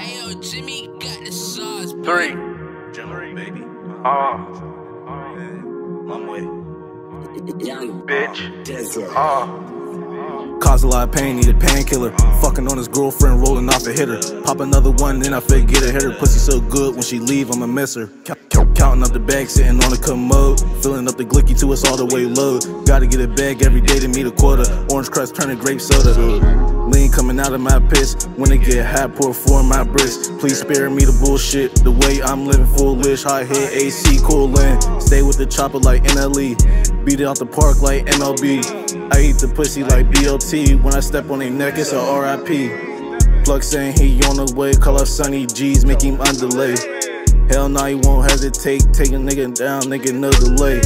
Ayo, Jimmy got the sauce. Three. General baby. Uh. I'm with. Bitch. Uh. Cause a lot of pain, need a painkiller. Fucking on his girlfriend, rolling off a hitter. Pop another one, then I forget a hitter. Pussy so good, when she leave, I'ma miss her. Counting up the bag, sitting on the commode. Filling up the glicky to us all the way low. Gotta get a bag every day to meet a quarter. Orange crust turning grape soda. Lean coming out of my piss. When it get hot, pour four in my brisk. Please spare me the bullshit. The way I'm living foolish. High hit AC coolin'. Stay with the chopper like NLE. Beat it out the park like MLB. I eat the pussy like BLT. When I step on their neck, it's a RIP. Plug saying he on the way. Call up Sunnie Gzz, make him underlay. Hell nah, he won't hesitate. Take a nigga down, nigga, no delay.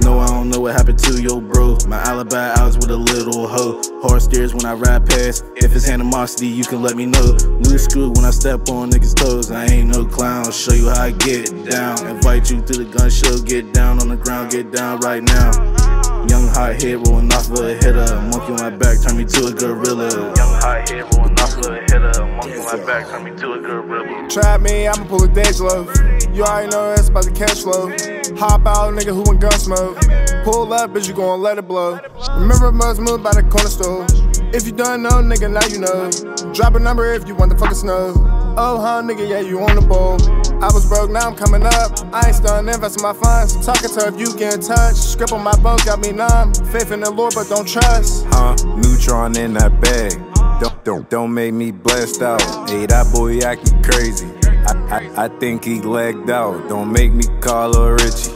No, I don't know what happened to yo, bro. My alibi I was with a little hoe. Hard stairs when I ride past. If it's animosity, you can let me know. Loose screw when I step on niggas' toes. I ain't no clown. Show you how I get down. Invite you to the gun show. Get down on the ground, get down right now. Young hot head rolling off of a hitter. Monkey on my back, turn me to a gorilla. Young hot head rolling off of a hitter. Monkey on my back, turn me to a gorilla. Trap me, I'ma pull a Dejlo. You already know it's about to catch flow. Hop out, nigga, who in gun smoke. Pull up, bitch, you gon' let it blow. Remember, must move by the corner store. If you don't know, nigga, now you know. Drop a number if you want the fucking snow. Oh, huh, nigga, yeah, you on the bowl. I was broke, now I'm coming up. I ain't starting invest in my funds. Talking to if you get in touch. Script on my boat got me numb. Faith in the Lord, but don't trust. Huh? Neutron in that bag. Don't, don't, don't make me blast out. Hey, that boy acting crazy. I, I, I think he lagged out. Don't make me call her Richie.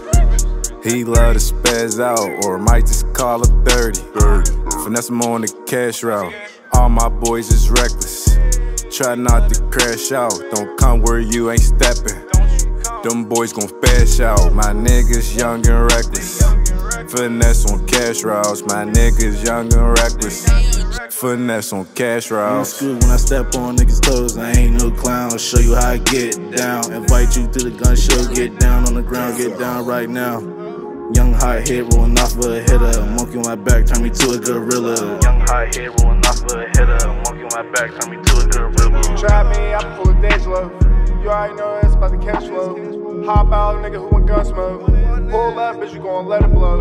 He love to spaz out, or might just call her 30. Finesse him on the cash route. All my boys is reckless. Try not to crash out. Don't come where you ain't stepping. Them boys gon' fash out. My niggas young and reckless. Finesse on cash routes. My niggas young and reckless. Finesse on cash routes. screw when I step on niggas' toes. I ain't no clown. Show you how I get down. Invite you to the gun show. Get down on the ground, get down right now. Young hot head rolling off of a hitter. Monkey on my back, turn me to a gorilla. Young hot head rolling off of a hitter. Monkey on my back, turn me to a gorilla. Try me, I'm full of danger. You already know it's about the cash flow. Hop out, nigga, who want gun smoke. Pull up, bitch, you gon' let it blow.